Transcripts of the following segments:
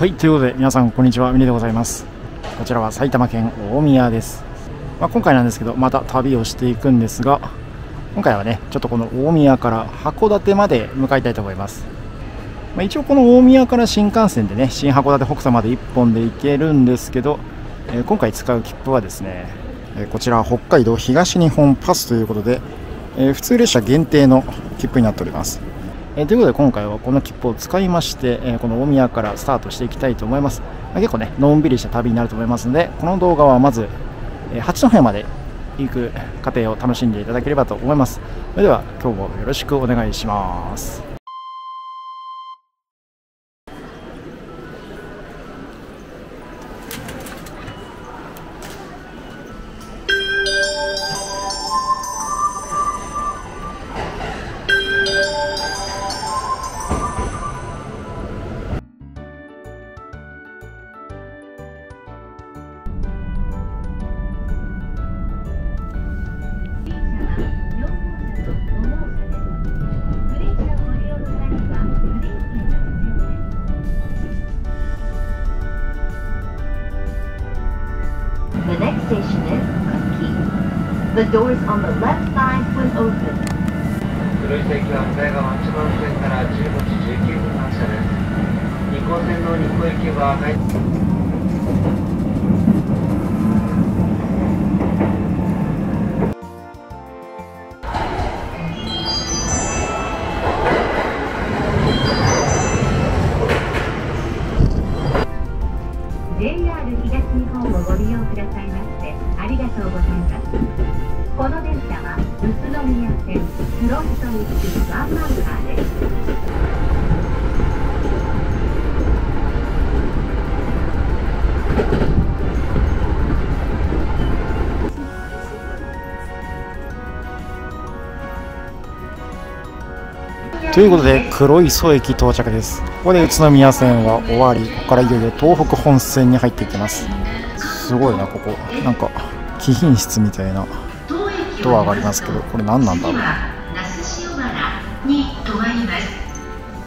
はいということで皆さんこんにちは。ミネでございます。こちらは埼玉県大宮です、まあ、今回なんですけどまた旅をしていくんですが今回はねちょっとこの大宮から函館まで向かいたいと思います、まあ、一応この大宮から新幹線でね新函館北斎まで1本で行けるんですけど、えー今回使う切符はですね、えーこちら北海道東日本パスということで、えー普通列車限定の切符になっております。えということで今回はこの切符を使いまして、えこの大宮からスタートしていきたいと思います、ま結構ねのんびりした旅になると思いますのでこの動画はまず、え八戸まで行く過程を楽しんでいただければと思います。それでは今日もよろしくお願いします「The doors on the left side will open. 黒い線は向かい側千葉線から15時19分発車です二高線の二高行きは東日本をご利用くださいましてありがとうございます。この電車は宇都宮線フロント行きワンマンカーです。ということで黒磯駅到着です。ここで宇都宮線は終わりここからいよいよ東北本線に入っていきます。すごいなここ。なんか貴賓室みたいな。ドアがありますけどこれ何なんだろう？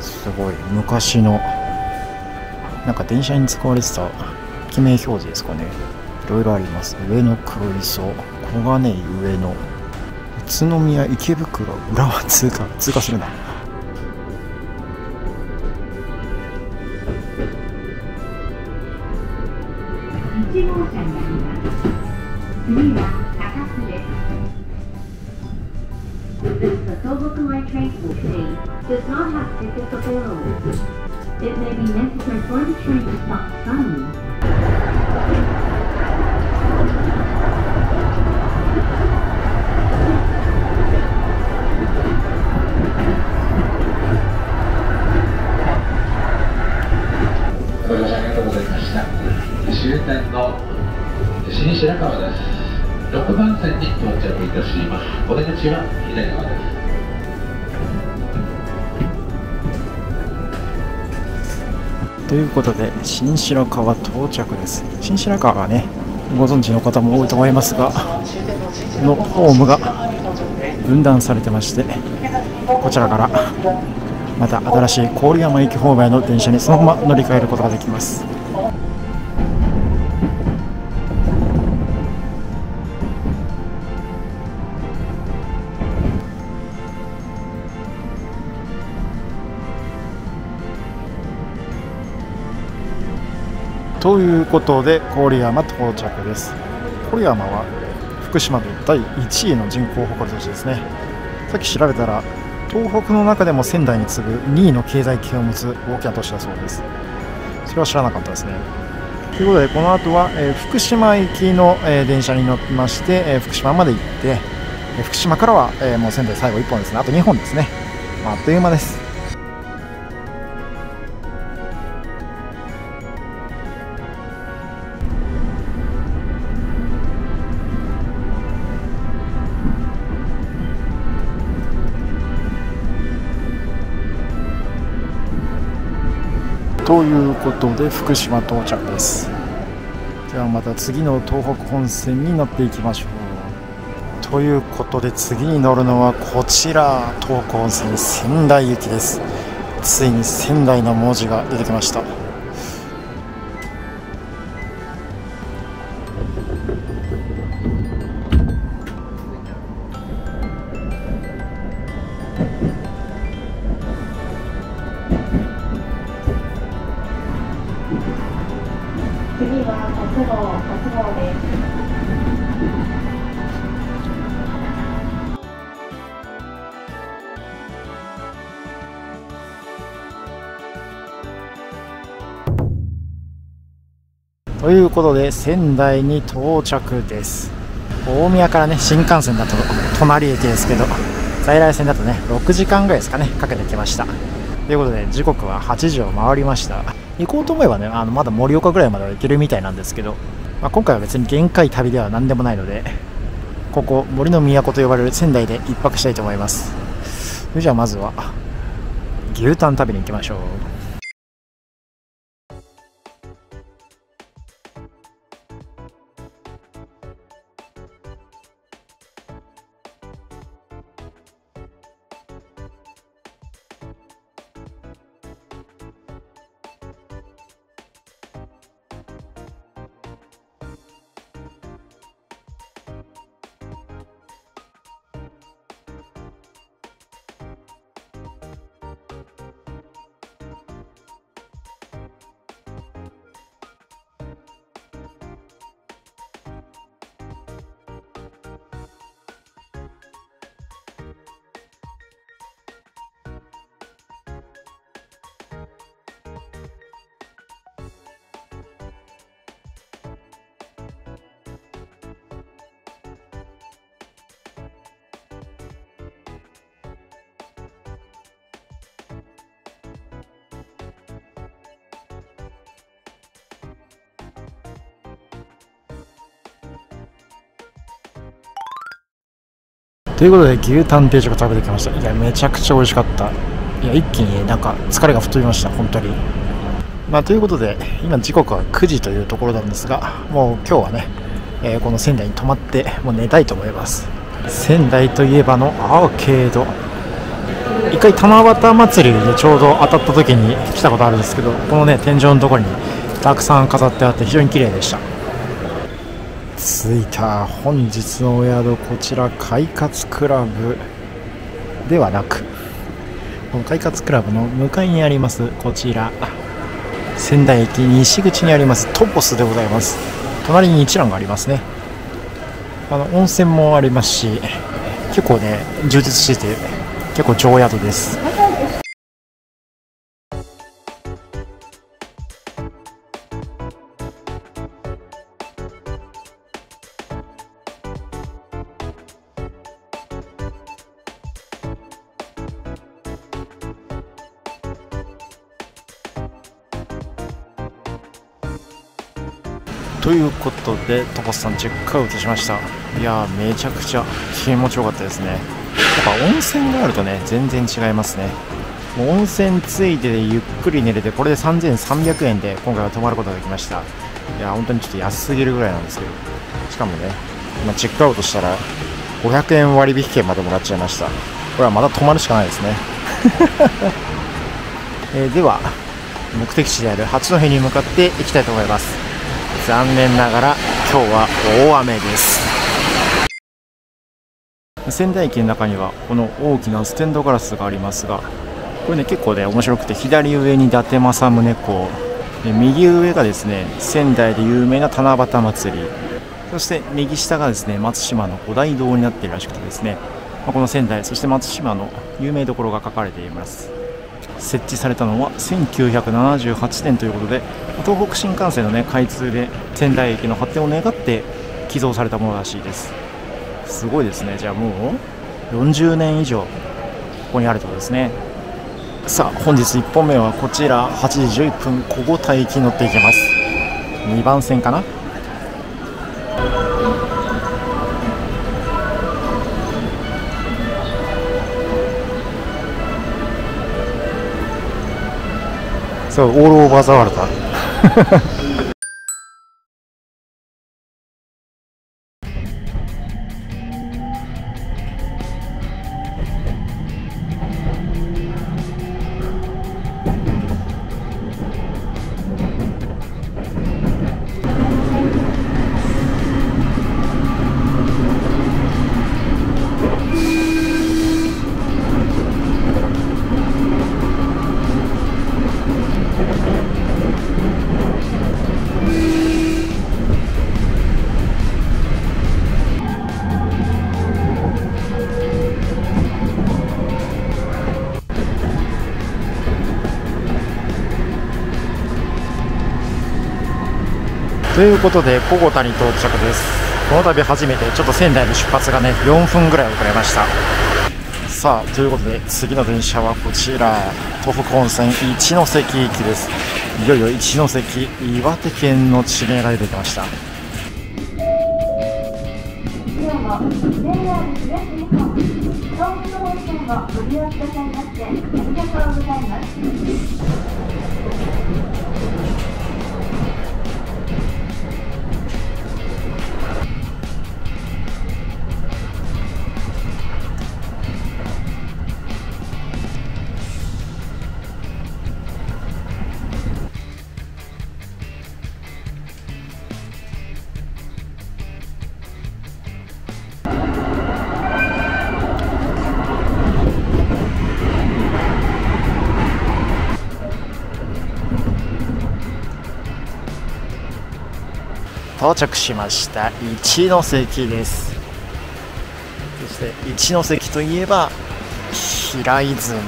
すごい。昔のなんか電車に使われてた記名表示ですかね。いろいろあります。上野黒磯小金井上野。宇都宮池袋浦和通過。通過するな。1号車になります。次は Transport does not have tickets available. It may be necessary for the train to stop suddenly. ことで新白川到着です。新白川はねご存知の方も多いと思いますがのホームが分断されてましてこちらからまた新しい郡山駅方面の電車にそのまま乗り換えることができます。ということで郡山到着です。郡山は福島で第1位の人口を誇る都市ですね。さっき調べたら東北の中でも仙台に次ぐ2位の経済圏を持つ大きな都市だそうです。それは知らなかったですね。ということでこの後は、え福島行きの、え電車に乗ってまして、え福島まで行って、え福島からは、えもう仙台最後1本ですね。あと2本ですね、あっという間です。ということで福島到着です。ではまた次の東北本線に乗っていきましょう。ということで次に乗るのはこちら東北本線仙台行きです。ついに仙台の文字が出てきました。ということで仙台に到着です。大宮からね新幹線だと隣駅ですけど在来線だとね6時間ぐらいですかねかけてきました。ということで時刻は8時を回りました。行こうと思えばねあのまだ盛岡ぐらいまでは行けるみたいなんですけど、まあ、今回は別に限界旅では何でもないのでここ森の都と呼ばれる仙台で一泊したいと思います。それじゃあまずは牛タン食べに行きましょう。ということで牛タン定食食べてきました。いやめちゃくちゃ美味しかった。いや一気になんか疲れが吹っ飛びました。本当に。まあということで今時刻は9時というところなんですがもう今日はね、えーこの仙台に泊まってもう寝たいと思います。仙台といえばのアーケード。一回七夕祭りでちょうど当たった時に来たことあるんですけどこのね天井のところにたくさん飾ってあって非常に綺麗でした。着いた本日のお宿こちら快活クラブではなくこの快活クラブの向かいにありますこちら仙台駅西口にありますトポスでございます。隣に一蘭がありますね。あの温泉もありますし結構ね充実してて結構上宿です。ということでトポスさんチェックアウトしました。いやーめちゃくちゃ気持ちよかったですね。やっぱ温泉があるとね全然違いますね。もう温泉ついてでゆっくり寝れてこれで3300円で今回は泊まることができました。いや本当にちょっと安すぎるぐらいなんですけど。しかもね今チェックアウトしたら500円割引券までもらっちゃいました。これはまた泊まるしかないですね。えーでは目的地である八戸に向かって行きたいと思います。残念ながら今日は大雨です。仙台駅の中にはこの大きなステンドガラスがありますがこれね結構ね面白くて左上に伊達政宗公。で右上がですね仙台で有名な七夕祭り。そして右下がですね松島の五大堂になっているらしくてですねまあこの仙台そして松島の有名どころが書かれています。設置されたのは1978年ということで東北新幹線の、ね、開通で仙台駅の発展を願って寄贈されたものらしいです。すごいですね。じゃあもう40年以上ここにあるということですね。さあ本日1本目はこちら。8時11分小五田駅に乗っていきます。2番線かな？そうオールオーバーザワールド ということで小五田に到着です。この度初めてちょっと仙台の出発がね4分ぐらい遅れました。さあということで次の電車はこちら。東北本線一ノ関行きです。いよいよ一ノ関岩手県の地名が出てきました。東北本線をご利用くださいましてありがとうございます。到着しました。一ノ関です。そして一ノ関といえば平泉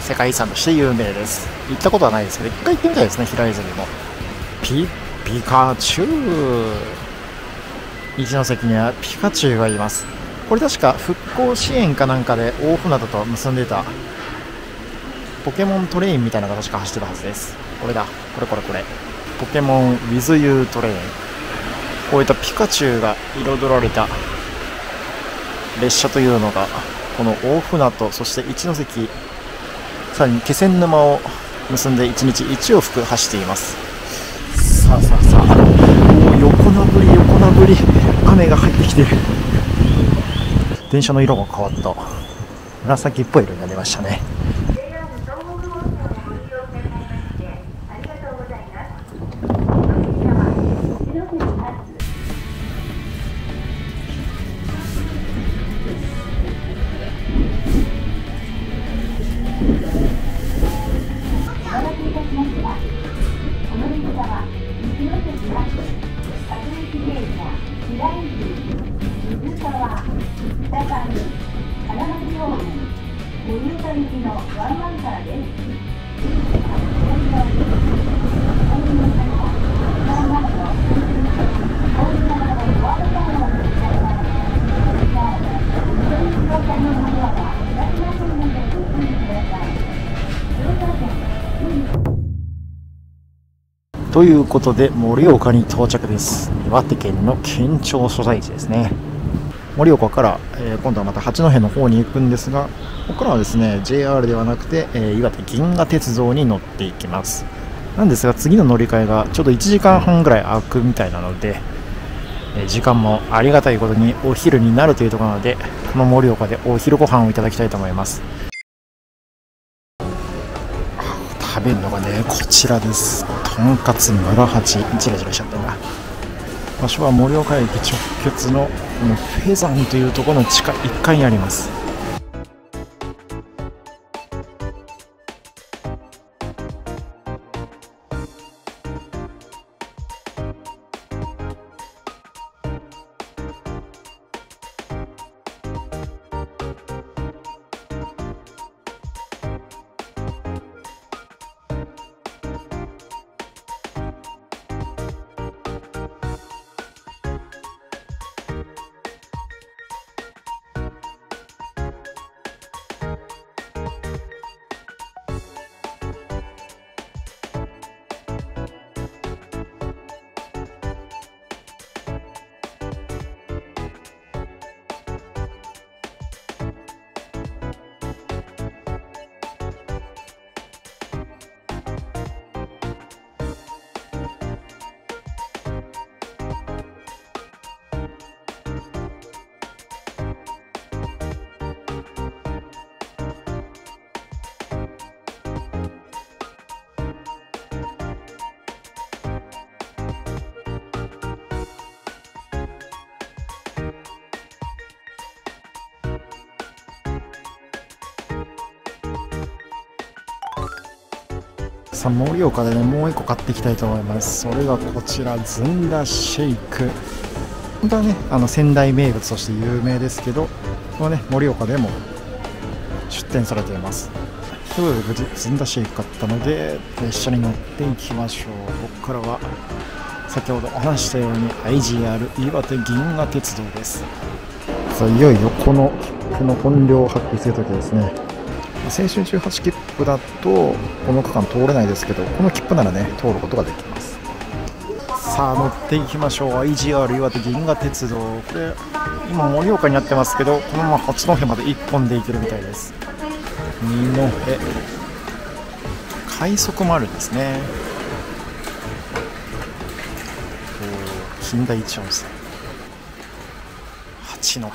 世界遺産として有名です。行ったことはないですけど一回行ってみたいですね平泉も。ピピカチュウ。一ノ関にはピカチュウがいます。これ確か復興支援かなんかで大船渡と結んでたポケモントレインみたいなのが確か走ってたはずです。これだ。これこれこれ。ポケモン WithYou トレイン。こういったピカチュウが彩られた列車というのがこの大船渡そして一関さらに気仙沼を結んで1日1往復走っています。さあさあさあおお横殴り横殴り雨が入ってきてる。電車の色が変わった。紫っぽい色になりましたね。ということで盛岡に到着です。岩手県の県庁所在地ですね。盛岡から、えー今度はまた八戸の方に行くんですがここからはですね JR ではなくて、えー岩手銀河鉄道に乗っていきます。なんですが次の乗り換えがちょうど1時間半ぐらい空くみたいなので、えー時間もありがたいことにお昼になるというところなのでこの盛岡でお昼ご飯をいただきたいと思います。食べるのがねこちらです。とんかつ村八。ジラジラしちゃったな。場所は盛岡駅直結のこのフェザンというところの地下1階にあります。さあ盛岡でねもう一個買っていきたいと思います。それがこちらずんだシェイク。本当はねあの仙台名物として有名ですけどこのね盛岡でも出店されています。ということで無事ずんだシェイク買ったので列車に乗っていきましょう。ここからは先ほどお話ししたように IGR 岩手銀河鉄道です。さあいよいよこの切符の本領を発揮するときですね。青春18切符だとこの区間通れないですけどこの切符ならね通ることができます。さあ乗っていきましょう。IGR 岩手銀河鉄道。これ今盛岡になってますけどこのまま八戸まで1本で行けるみたいです。二戸。快速もあるんですね。近代一温泉八戸。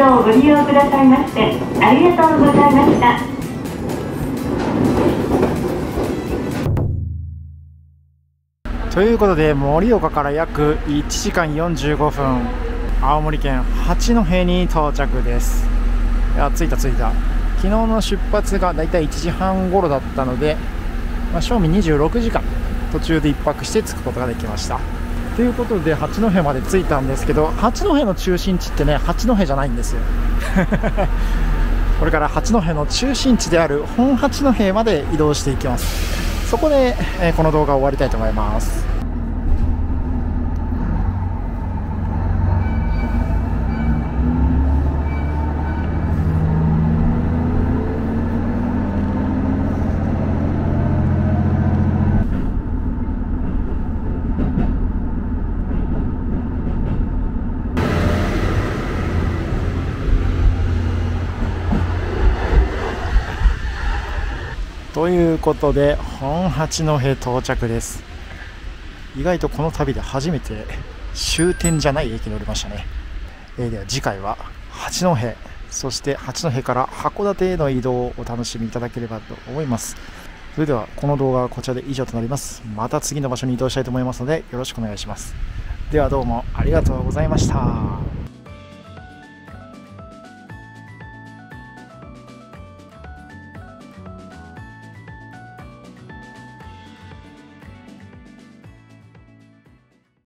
い森鉄道をご利用くださいましてありがとうございました。ということで盛岡から約1時間45分青森県八戸に到着です。いや着いた着いた。昨日の出発がだいたい1時半頃だったので、まあ、正味26時間途中で1泊して着くことができました。ということで八戸まで着いたんですけど八戸の中心地ってね八戸じゃないんですよ。これから八戸の中心地である本八戸まで移動していきます。そこで、えーこの動画を終わりたいと思います。ということで本八戸到着です。意外とこの旅で初めて終点じゃない駅に乗りましたね、えーでは次回は八戸そして八戸から函館への移動をお楽しみいただければと思います。それではこの動画はこちらで以上となります。また次の場所に移動したいと思いますのでよろしくお願いします。ではどうもありがとうございました。